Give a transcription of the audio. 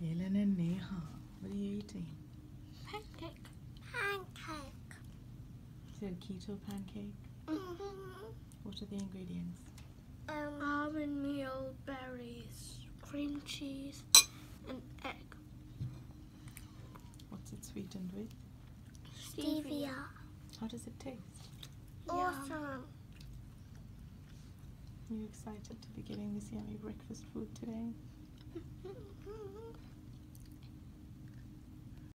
Caelan and Neha, what are you eating? Pancake. Pancake. Is it a keto pancake? Mm-hmm. What are the ingredients? Um, Almond meal, berries, cream cheese, and egg. What's it sweetened with? stevia. How does it taste? Awesome. Are you excited to be getting this yummy breakfast food today?